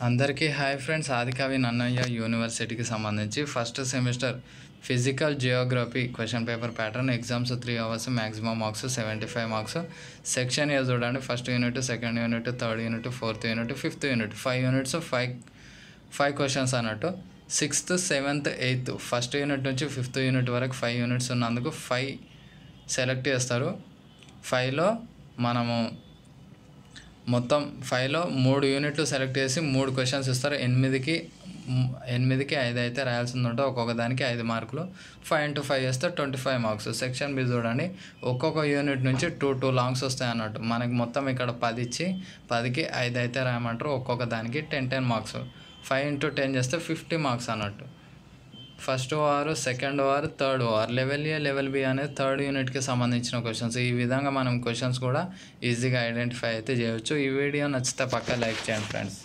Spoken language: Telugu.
అందరికీ హాయ్ ఫ్రెండ్స్ ఆదికవి నన్నయ్య యూనివర్సిటీకి సంబంధించి first semester physical geography question paper pattern exams three hours maximum marks seventy five marks. Section year చూడండి first unit second unit third unit fourth unit fifth unit. Five units five five questions అన్నట్టు. Sixth seventh eighth. First unit నుంచి ఫిఫ్త్ యూనిట్ వరకు ఫైవ్ యూనిట్స్ ఉన్నందుకు ఫైవ్ సెలెక్ట్ చేస్తారు. ఫైవ్లో మనము మొత్తం ఫైవ్లో మూడు యూనిట్లు సెలెక్ట్ చేసి మూడు క్వశ్చన్స్ ఇస్తారు. ఎనిమిదికి ఎనిమిదికి ఐదు అయితే రాయాల్సింది ఉంటుంది ఒక్కొక్క దానికి ఐదు మార్కులు. ఫైవ్ ఇంటూ ఫైవ్ చేస్తే twenty five marks section B చూడండి. ఒక్కొక్క యూనిట్ నుంచి టూ టూ లాంగ్స్ వస్తాయి అన్నట్టు. మనకి మొత్తం ఇక్కడ పది ఇచ్చి పదికి ఐదు అయితే రాయమంటారు. ఒక్కొక్క దానికి ten ten marks five into ten చేస్తే ఫిఫ్టీ మార్క్స్ అన్నట్టు. First over second over third over level A level B అనేది థర్డ్ యూనిట్కి సంబంధించిన క్వశ్చన్స్. ఈ విధంగా మనం క్వశ్చన్స్ కూడా ఈజీగా ఐడెంటిఫై అయితే చేయవచ్చు ఈ వీడియో నచ్చితే పక్కా లైక్ చేయండి ఫ్రెండ్స్.